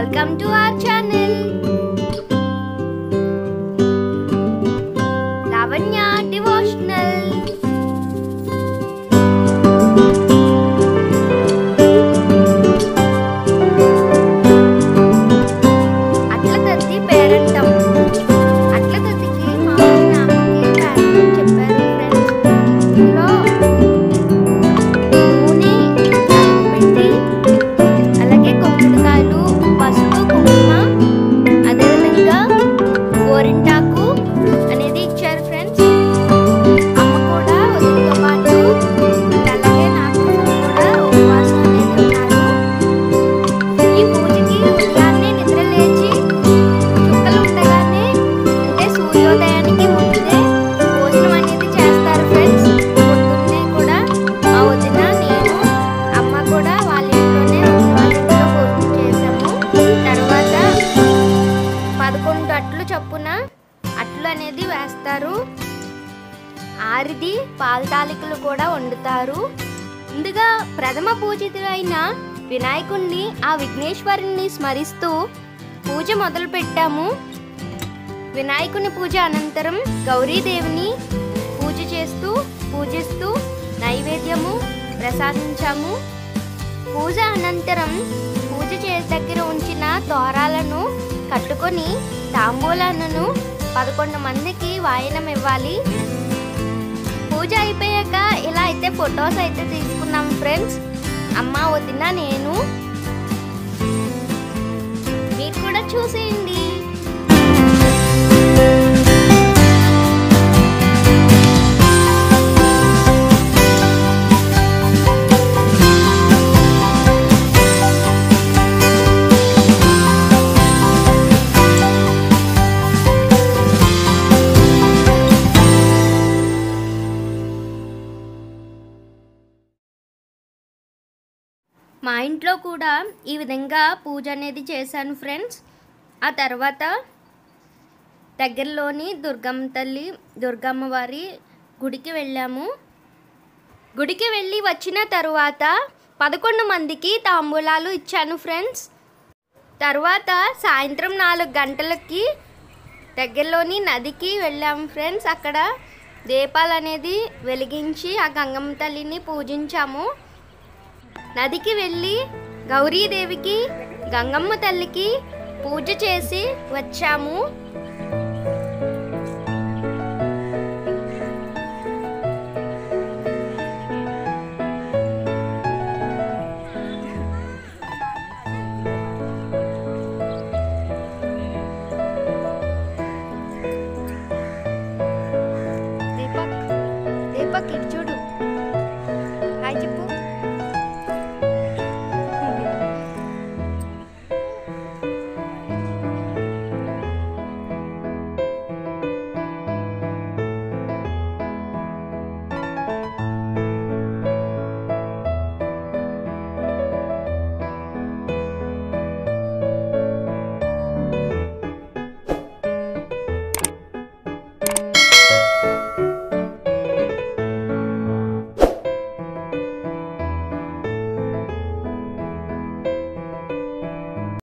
Welcome to our channel. పదకొండు అట్లు చొప్పున అట్లు అనేది వేస్తారు. ఆరిది పాలతాలికలు కూడా వండుతారు. ముందుగా ప్రథమ పూజితుడైన వినాయకుణ్ణి ఆ విఘ్నేశ్వరుని స్మరిస్తూ పూజ మొదలు పెట్టాము వినాయకుని పూజ అనంతరం గౌరీదేవిని పూజ చేస్తూ పూజిస్తూ నైవేద్యము ప్రసాదించాము. పూజ అనంతరం పూజ చే దగ్గర ఉంచిన తోరాల కట్టుకొని తాంబూలాలను పదకొండు మందికి వాయనం ఇవ్వాలి. పూజ అయిపోయాక ఇలా అయితే ఫొటోస్ అయితే తీసుకున్నాం ఫ్రెండ్స్ అమ్మ వదిన నేను మా ఇంట్లో కూడా ఈ విధంగా పూజ అనేది చేశాను ఫ్రెండ్స్. ఆ తర్వాత దగ్గరలోని దుర్గమ్మ తల్లి దుర్గమ్మ వారి గుడికి వెళ్ళాము. గుడికి వెళ్ళి వచ్చిన తరువాత పదకొండు మందికి తాంబూలాలు ఇచ్చాను ఫ్రెండ్స్. తర్వాత సాయంత్రం నాలుగు గంటలకి దగ్గరలోని నదికి వెళ్ళాము ఫ్రెండ్స్. అక్కడ దీపాలు అనేది వెలిగించి ఆ గంగమ్మ తల్లిని పూజించాము. నదికి వెళ్ళి గౌరీదేవికి గంగమ్మ తల్లికి పూజ చేసి వచ్చాము. దీపక్ దీపక్ ఇటు చూడు.